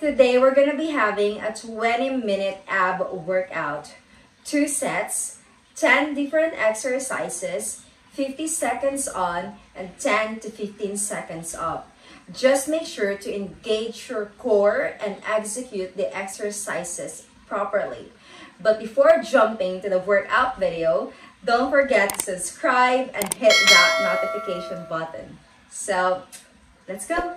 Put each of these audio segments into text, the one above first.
Today we're gonna be having a 20 minute ab workout. Two sets, 10 different exercises, 50 seconds on and 10 to 15 seconds up. Just make sure to engage your core and execute the exercises properly. But before jumping to the workout video, don't forget to subscribe and hit that notification button. So, let's go!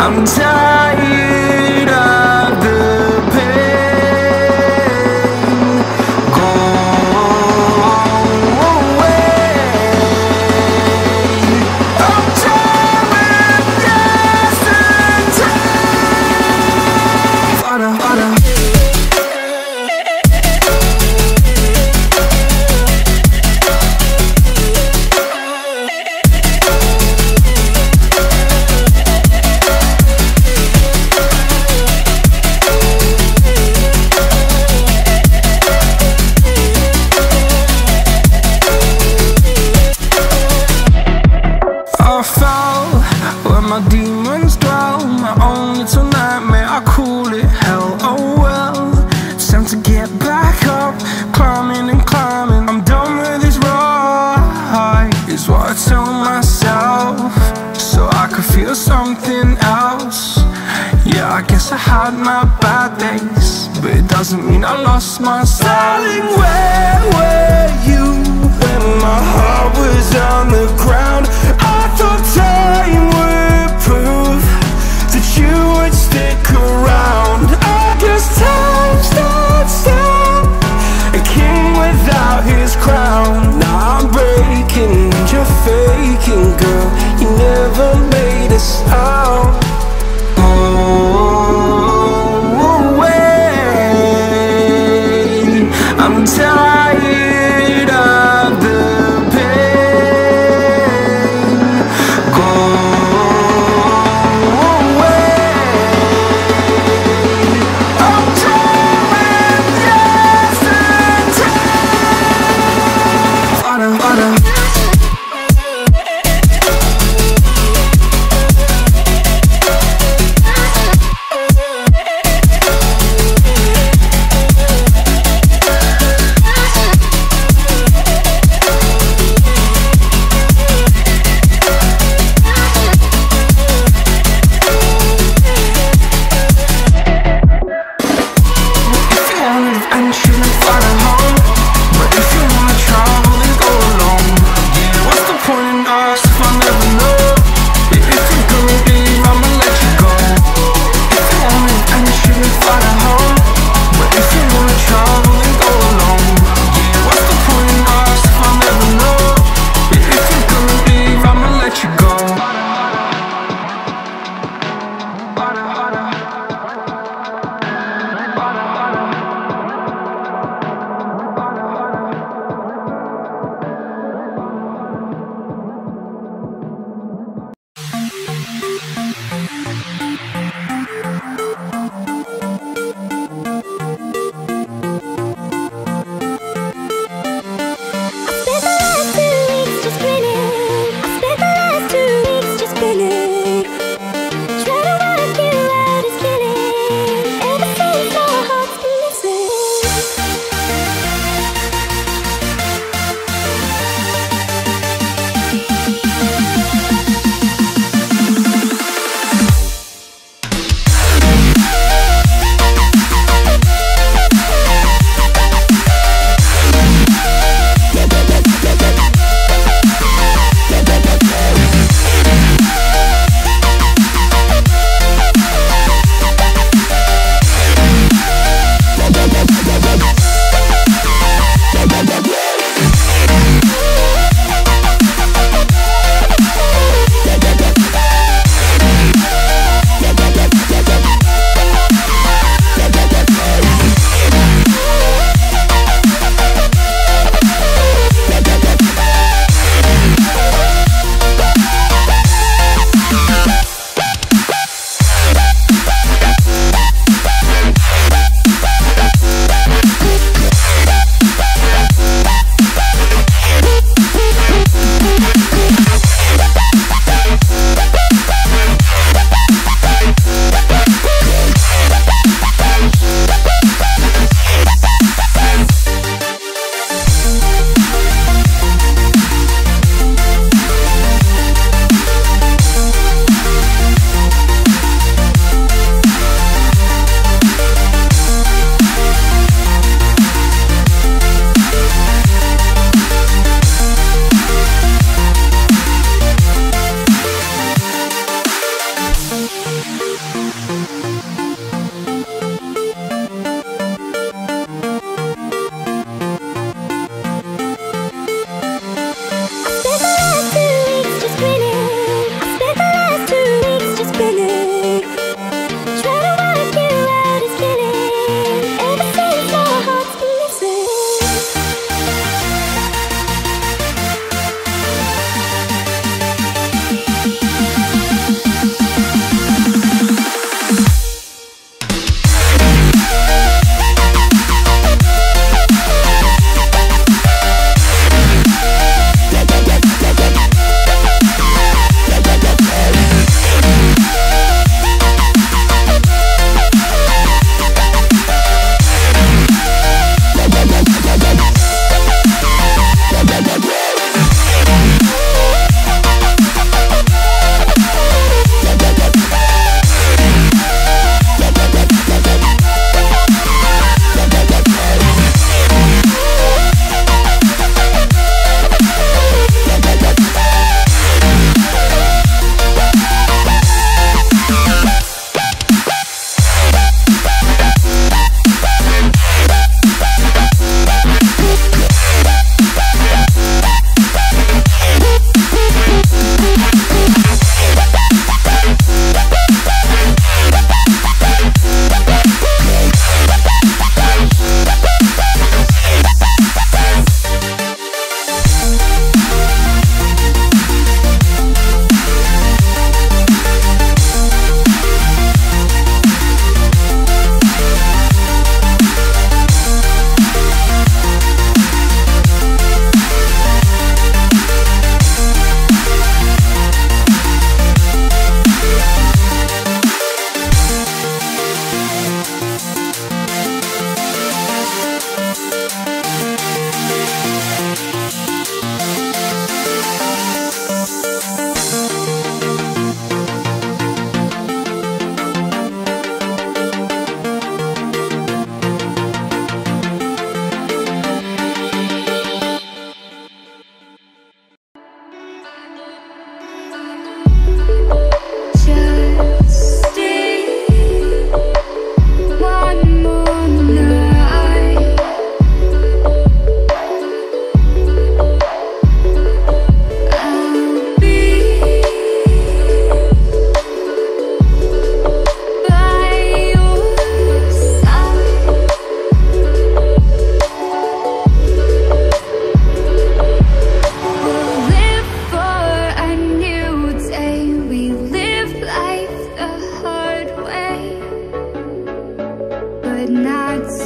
I'm tired what I tell myself So I could feel something else Yeah, I guess I had my bad days But it doesn't mean I lost myself Darling, where were you when my heart was on the ground? I thought time would prove that you would stick around. Faking, girl. You never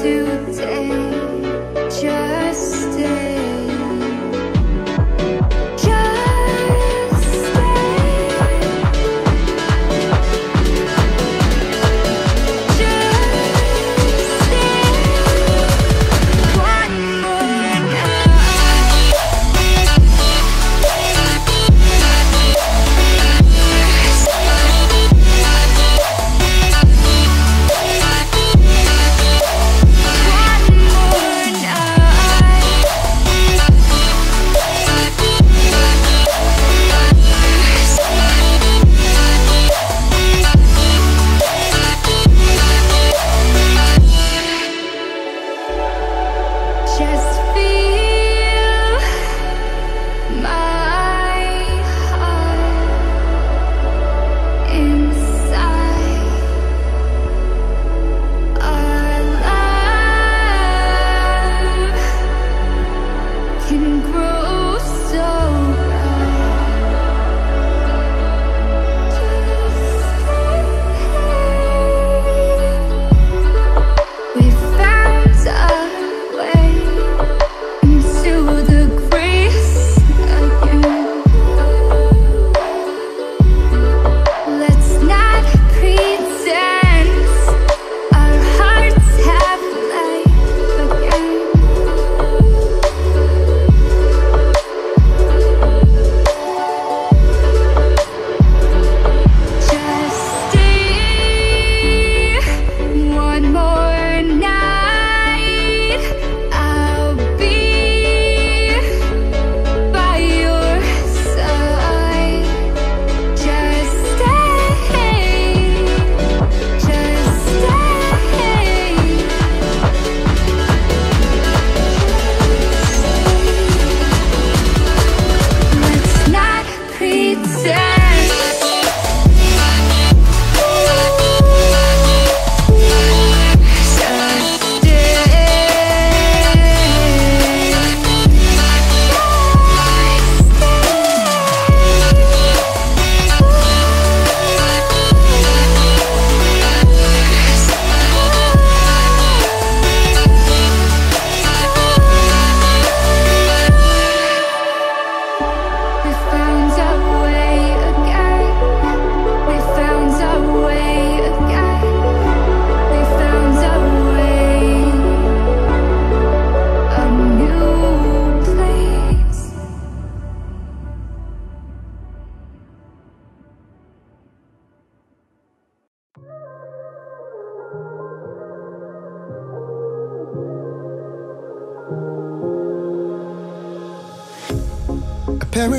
today. Just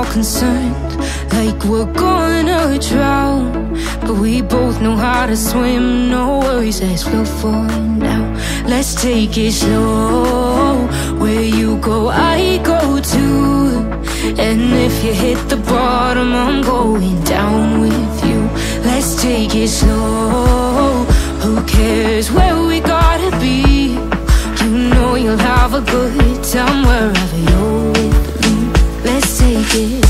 all concerned, like we're gonna drown. But we both know how to swim, no worries as we'll fall now. Let's take it slow. Where you go, I go too. And if you hit the bottom, I'm going down with you. Let's take it slow. Who cares where we gotta be? You know you'll have a good time wherever me. Let's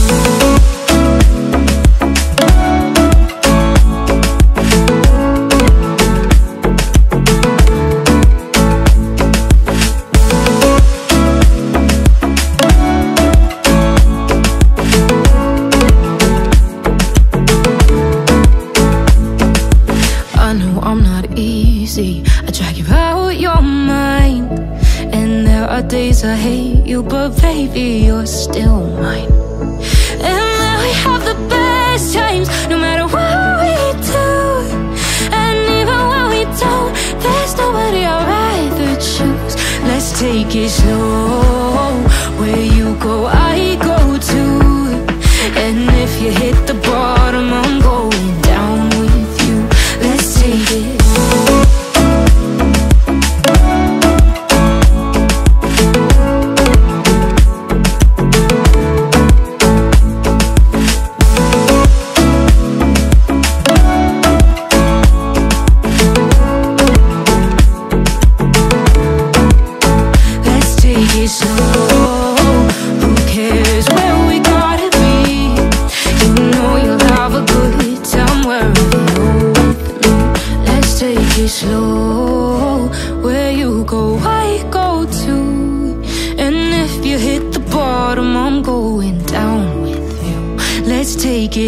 take it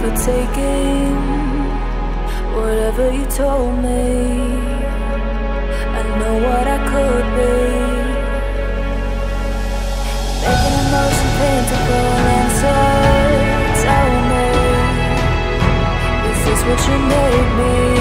never taking whatever you told me. I know what I could be. Making emotion paintable and so tell me, is this what you made me?